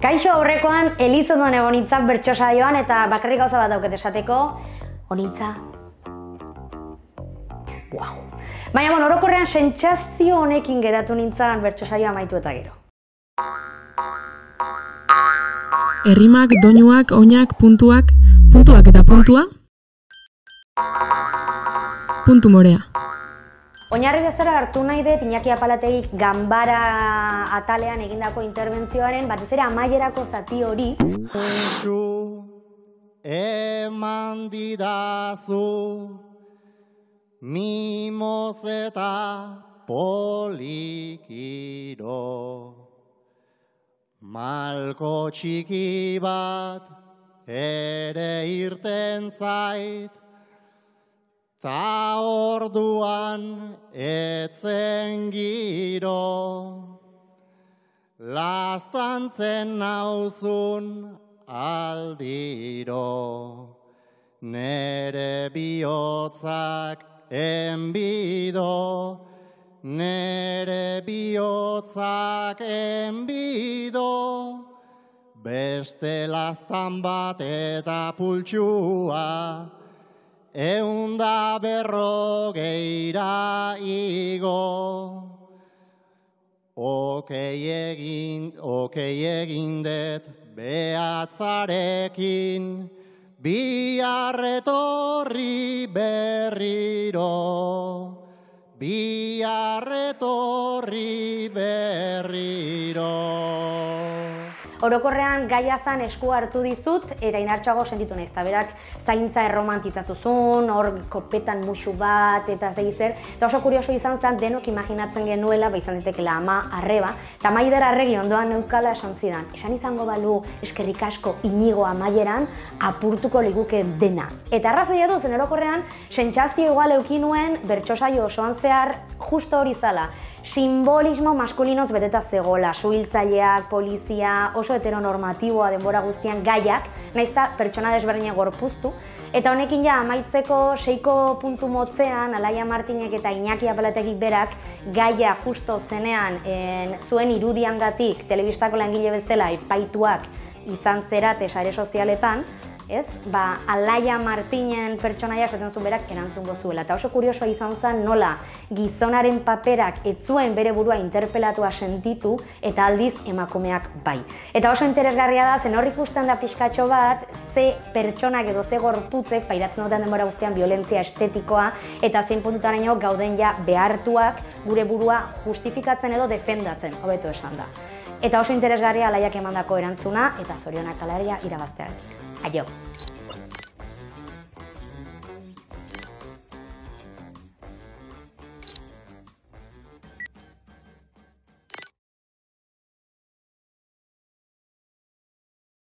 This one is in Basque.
Kaixo aurrekoan Elizondon egon nintzen bertso saioan eta bakarrik gauza bat dauket esateko, onintza. Wow. Baina, bueno, orokorrean sentsazio honekin geratu nintzen bertso saioa amaitu eta gero. Errimak, doinuak, oinak, puntuak, puntuak eta puntua. Puntu morea. Oinarri bezala hartu nahi dut Iñaki Apalategik ganbara atalean egindako interbentzioaren batez ere amaierako zati hori. Untxu eman didazu mimoz eta polikiro malko txiki bat ere irten zait Ta orduan etzen giro, lastan zen nauzun aldiro, nere bihotzak enbido, nere bihotzak enbido, beste lastan bat eta pultsua, eunda berrogeira igo. Okei egin, okei egin det behatzarekin, biarretorri berriro, biarretorri berriro. Orokorrean gaia zan esku hartu dizut eta inartxoago sentitu naiz. Ta berak zaintza erromantizatuzun, hor kopetan musu bat eta zei zer. Eta oso kurioso izan zen denok imaginatzen genuela, ba izan zitekela ama arreba, eta maider arregi ondoan neukala esan zidan. Esan izango balu eskerrik asko inigo amaieran apurtuko liguke dena. Eta arrazoia du zen orokorrean sentsazio igual eukin nuen bertsosaio osoan zehar justo hori zala simbolismo maskulinoz beteta zegoela, suhiltzaileak, polizia, oso heteronormatiboa denbora guztian gaiak, naizta pertsona desberdinak gorpuztu, eta honekin ja amaitzeko seiko puntu motzean, Alaia Martinek eta Iñaki Apalategik berak, gaia justo zenean en, zuen irudiangatik telebistako langile bezala ipaituak izan zerate sare sozialetan, ez? Ba, Alaia Martinen pertsonaia esaten zuen berak erantzungo zuela. Eta oso kuriosoa izan zen nola gizonaren paperak ez zuen bere burua interpelatua sentitu eta aldiz emakumeak bai. Eta oso interesgarria da, zen hor ikusten da pixkatxo bat, ze pertsonak edo ze gorputzek pairatzen duten denbora guztian violentzia estetikoa eta zein puntutaraino gauden ja behartuak gure burua justifikatzen edo defendatzen, hobeto esan da. Eta oso interesgarria alaiak emandako erantzuna eta zorionak alaria irabaztearekin. Adiós.